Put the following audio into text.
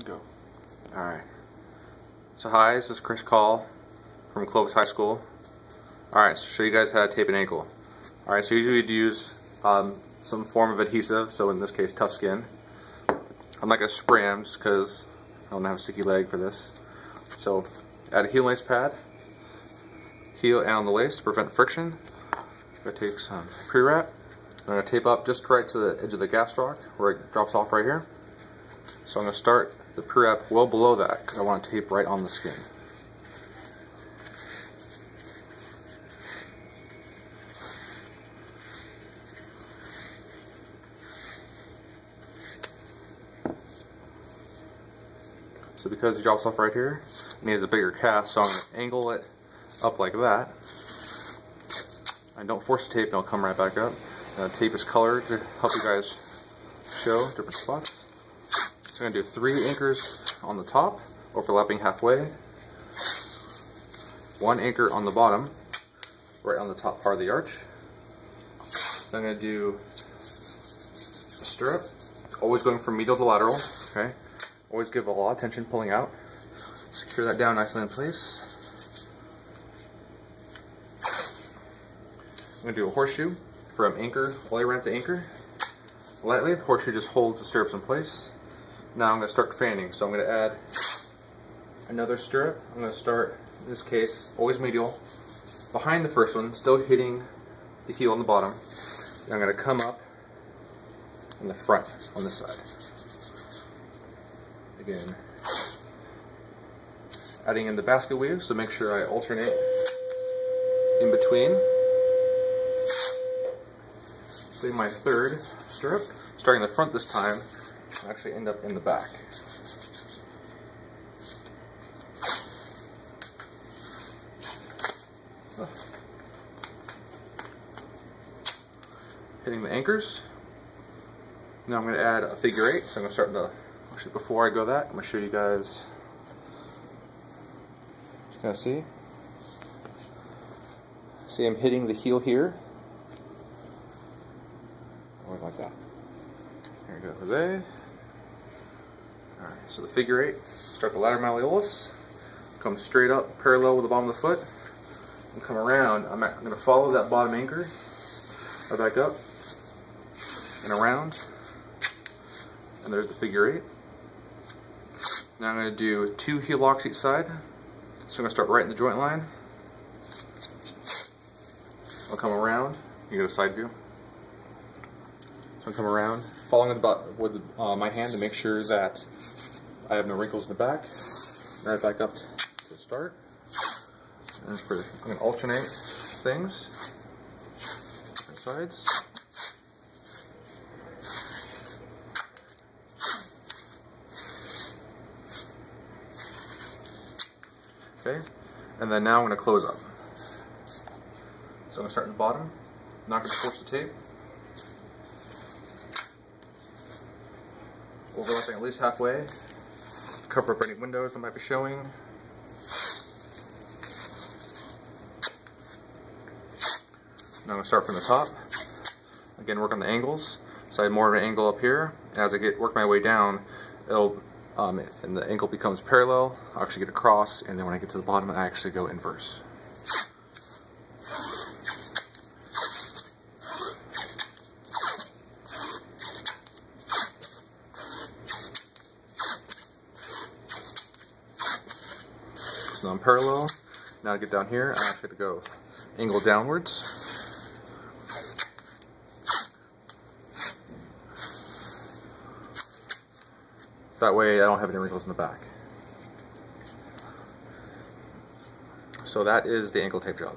Go. Alright. So hi, this is Chris Khal from Clovis High School. Alright, so show you guys how to tape an ankle. Alright, so usually we'd use um, some form of adhesive, so in this case Tuf-Skin. I'm not to spray just because I don't have a sticky leg for this. So add a heel lace pad, heel and on the lace to prevent friction. To take some pre-wrap. I'm to tape up just right to the edge of the gastroc where it drops off right here. So I'm to start the pre-wrap well below that because I want to tape right on the skin. So because it drops off right here, it needs a bigger cast, so I'm going to angle it up like that. And don't force the tape, and it'll come right back up. Uh, tape is colored to help you guys show different spots. Going to do three anchors on the top, overlapping halfway. One anchor on the bottom, right on the top part of the arch. Then I'm to do a stirrup, always going from medial to lateral, okay? Always give a lot of tension pulling out. Secure that down nicely in place. I'm to do a horseshoe from anchor all the way around to anchor. Lightly, the horseshoe just holds the stirrups in place. Now I'm going to start fanning, so I'm going to add another stirrup. I'm going to start, in this case, always medial, behind the first one, still hitting the heel on the bottom. I'm going to come up in the front on this side. Again, adding in the basket weave, so make sure I alternate in between. Doing my third stirrup, starting the front this time, actually end up in the back. Oh. Hitting the anchors. Now I'm going to add a figure eight, so I'm going to start the, actually before I go that, I'm going to show you guys, you guys see? See I'm hitting the heel here, always like that. There you go, Jose. Alright, so the figure eight, start the lateral malleolus, come straight up parallel with the bottom of the foot, and come around. I'm, I'm going to follow that bottom anchor, back up, and around, and there's the figure eight. Now I'm going to do two heel locks each side, so I'm going to start right in the joint line. I'll come around, you get a side view. So I come around, following the with the, uh, my hand to make sure that I have no wrinkles in the back. Right back up to start. And for, I'm to alternate things, sides. Okay, and then now I'm going to close up. So I'm to start in the bottom, not to force the tape. Overlapping at least halfway. Cover up any windows that might be showing. Now I'm going to start from the top. Again, work on the angles. So I have more of an angle up here. As I get work my way down, it'll um, and the angle becomes parallel. I'll actually get across, and then when I get to the bottom, I actually go inverse. So now I'm to get down here, I actually have to go angle downwards. That way I don't have any wrinkles in the back. So that is the ankle tape job.